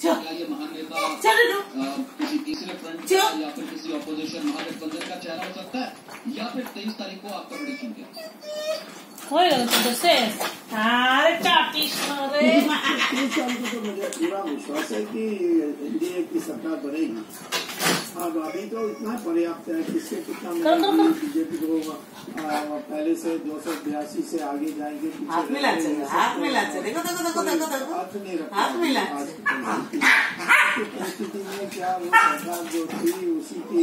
क्या ये महान नेता चल लो अ, किसी तीसरे फ्रंट या फिर किसी ऑपोजिशन महागठबंधन का चेहरा हो सकता है या फिर तेईस तारीख को आपका प्रेडिक्शन क्या है? होएगा तो तो मुझे पूरा विश्वास है कि एनडीए की सरकार बनेगी अब अभी तो इतना पर्याप्त है किससे कितना। बीजेपी को पहले से दो सौ बयासी से आगे जाएँगे हाथ मिला हाथ तो मिला देखो, देखो, देखो, देखो, देखो। में क्या वो सरकार जो थी उसी की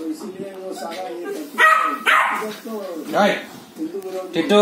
में ये बात है कि मुसलमान वोट को कहीं ना कहीं उसको वोट सीटें जीतेंगे तो इसीलिए वो सारा ये करती है व्यक्तिगत तो हाय हिंदू विरोधी टिट्टू